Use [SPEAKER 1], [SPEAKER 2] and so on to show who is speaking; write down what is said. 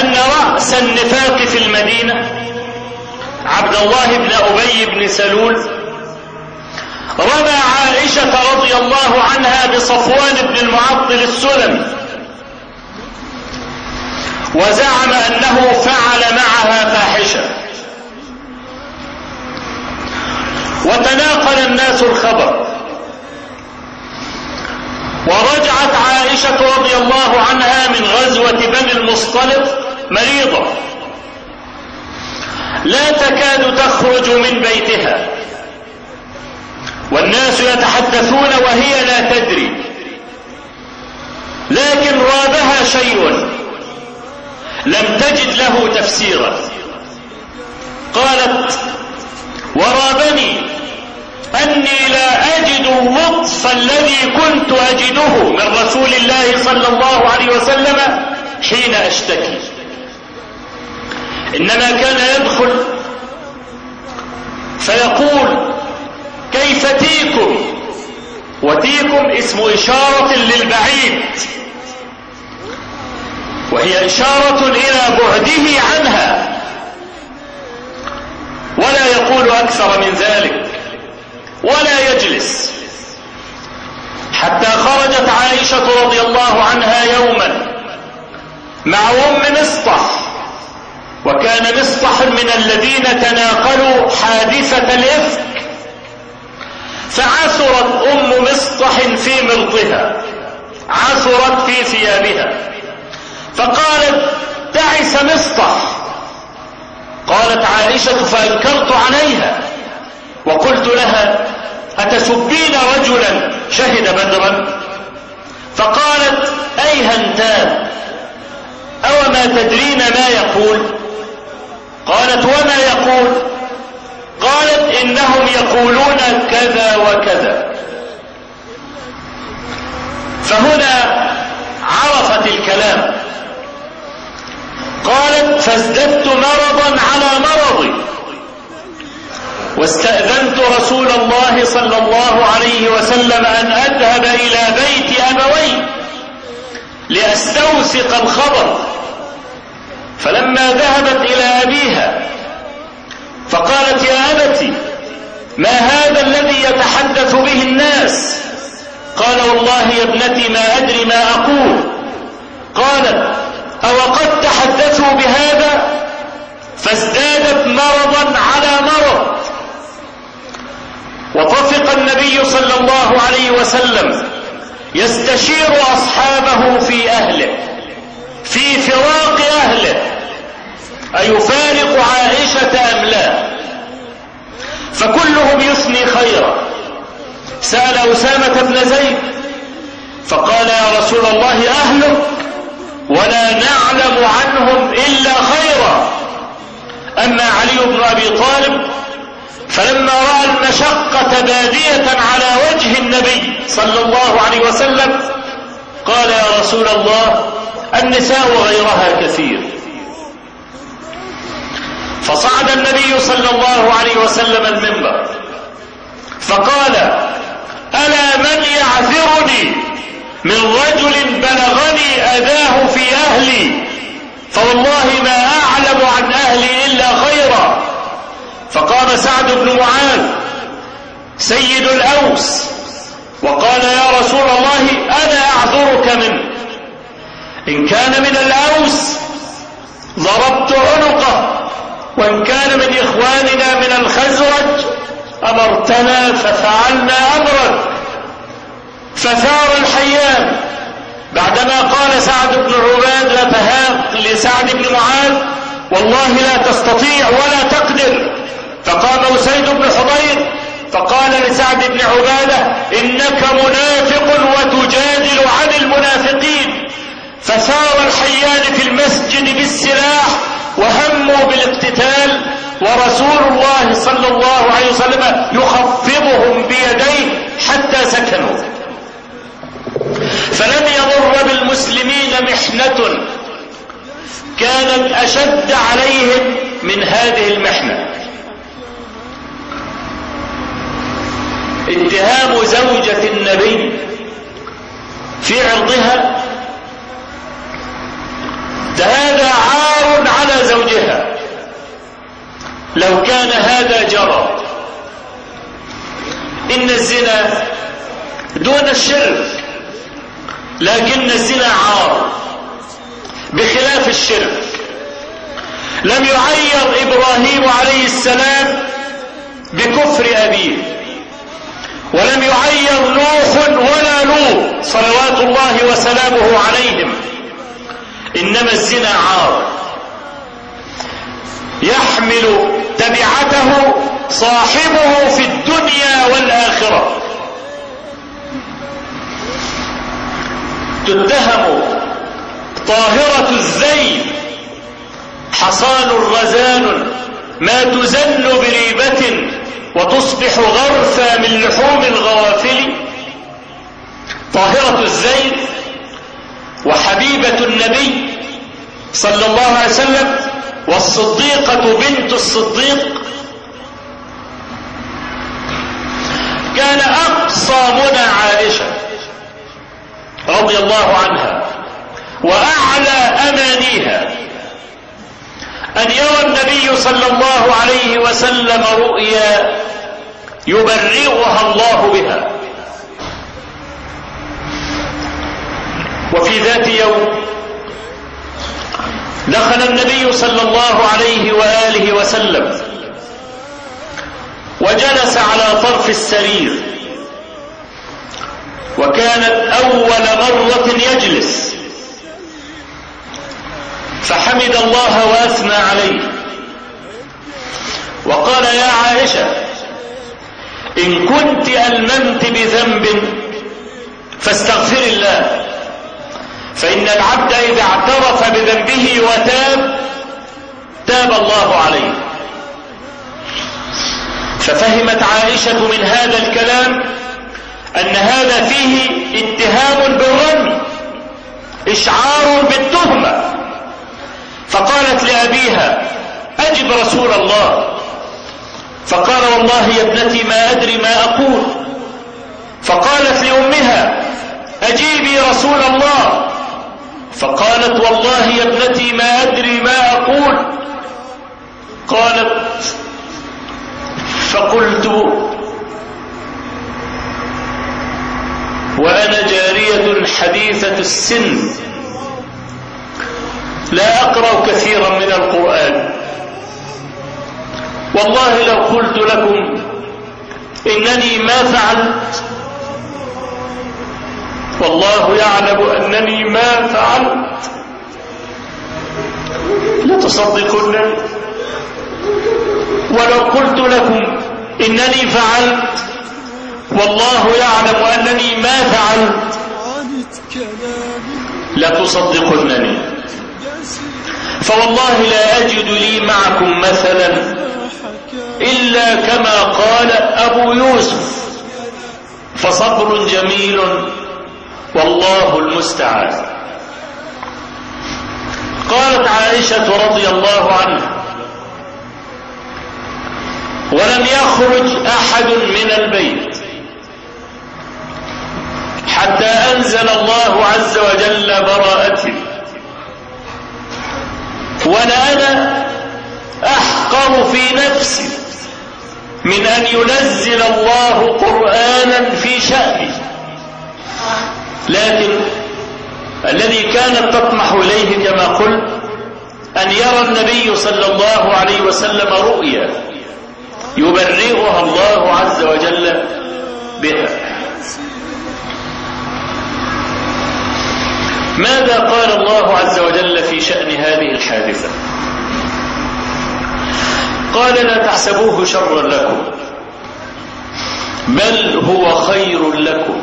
[SPEAKER 1] أن رأس النفاق في المدينة. عبد الله بن أبي بن سلول رمى عائشة رضي الله عنها بصفوان بن المعطل السلمي وزعم أنه فعل معها فاحشة. وتناقل الناس الخبر. ورجعت عائشة رضي الله عنها من غزوة بني المصطلق مريضة. لا تكاد تخرج من بيتها. والناس يتحدثون وهي لا تدري. لكن رابها شيء. لم تجد له تفسيرا. قالت ورابني أني لا أجد اللطف الذي كنت أجده من رسول الله صلى الله عليه وسلم حين أشتكي. إنما كان يدخل. فيقول كيف تيكم؟ وتيكم اسم إشارة للبعيد. وهي إشارة إلى بعده عنها. ولا يقول أكثر من ذلك. ولا يجلس. حتى خرجت عائشة رضي الله عنها يوما مع أم مصطح وكان مصطح من الذين تناقلوا حادثة الإفك فعثرت أم مصطح في مرضها عثرت في ثيابها. فقالت تعس مصطح. قالت عائشة فأنكرت عليها. وقلت لها أتسبين رجلا شهد بدرا؟ فقالت أي هنتان أو ما تدرين ما يقول؟ قالت وما يقول؟ قالت إنهم يقولون كذا وكذا. فهنا عرفت الكلام. قالت فازددت مرضا على مرضي. واستأذنت رسول الله صلى الله عليه وسلم أن أذهب إلى بيت أبوي لأستوثق الخبر. فلما إلى أبيها. فقالت يا أبتي ما هذا الذي يتحدث به الناس؟ قال والله يا ابنتي ما أدري ما أقول. قالت أو قد تحدثوا بهذا؟ فازدادت مرضا على مرض. وطفق النبي صلى الله عليه وسلم يستشير أصحابه في أهله في فراق أهله. أيفارق عائشة أم لا؟ فكلهم يثني خيرا. سأل أسامة بن زيد فقال يا رسول الله أهلك ولا نعلم عنهم إلا خيرا. أما علي بن أبي طالب فلما رأى المشقة بادية على وجه النبي صلى الله عليه وسلم قال يا رسول الله النساء غيرها كثير. فصعد النبي صلى الله عليه وسلم المنبر. فقال ألا من يعذرني من رجل بلغني أذاه في أهلي؟ فوالله ما أعلم عن أهلي إلا خيرا. فقام سعد بن معاذ سيد الأوس وقال يا رسول الله أنا أعذرك منه. إن كان من الأوس ضربت وإن كان من إخواننا من الخزرج أمرتنا ففعلنا أمرك فثار الحيان. بعدما قال سعد بن عباد لا تهاب لسعد بن معاذ والله لا تستطيع ولا تقدر. فقام أسيد بن حضير فقال لسعد بن عبادة إنك منافق وتجادل عن المنافقين. فثار الحيان في المسجد بالسلاح وهموا بالاقتتال ورسول الله صلى الله عليه وسلم يخفضهم بيديه حتى سكنوا. فلم يضر بالمسلمين محنة كانت أشد عليهم من هذه المحنة. اتهام زوجة النبي في عرضها هذا عار زوجها لو كان هذا جرى إن الزنا دون الشرك لكن الزنا عار بخلاف الشرك. لم يعير إبراهيم عليه السلام بكفر أبيه. ولم يعير نوح ولا لوط صلوات الله وسلامه عليهم. إنما الزنا عار. يحمل تبعته صاحبه في الدنيا والآخرة. تتهم طاهرة الزين حصان رزان ما تزن بريبة وتصبح غرفا من لحوم الغوافل. طاهرة الزين وحبيبة النبي صلى الله عليه وسلم والصديقة بنت الصديق. كان أقصى منى عائشة رضي الله عنها وأعلى أمانيها. أن يرى النبي صلى الله عليه وسلم رؤيا يبرئها الله بها. وفي ذات يوم دخل النبي صلى الله عليه وآله وسلم وجلس على طرف السرير وكانت أول مرة يجلس فحمد الله وأثنى عليه وقال يا عائشة إن كنت ألممت بذنب فاستغفر الله فإن العبد إذا اعترف بذنبه وتاب تاب الله عليه. ففهمت عائشة من هذا الكلام أن هذا فيه اتهام بالرمي إشعار بالتهمة. فقالت لأبيها أجب رسول الله. فقال والله يا ابنتي ما أدري ما أقول. فقالت لأمها أجيبي رسول الله. فقالت والله يا ابنتي ما أدري ما أقول. قالت فقلت وأنا جارية حديثة السن. لا أقرأ كثيرا من القرآن. والله لو قلت لكم إنني ما فعلت والله يعلم أنني ما فعلت. لتصدقنني ولو قلت لكم إنني فعلت والله يعلم أنني ما فعلت. لتصدقنني. فوالله لا أجد لي معكم مثلا إلا كما قال أبو يوسف. فصبر جميل. والله المستعان. قالت عائشة رضي الله عنها ولم يخرج أحد من البيت حتى أنزل الله عز وجل براءتي ولا أنا أحقر في نفسي من أن ينزل الله قرآنا في شأني لكن الذي كانت تطمح إليه كما قلت أن يرى النبي صلى الله عليه وسلم رؤيا يبرئها الله عز وجل بها. ماذا قال الله عز وجل في شأن هذه الحادثة؟ قال لا تحسبوه شرا لكم بل هو خير لكم.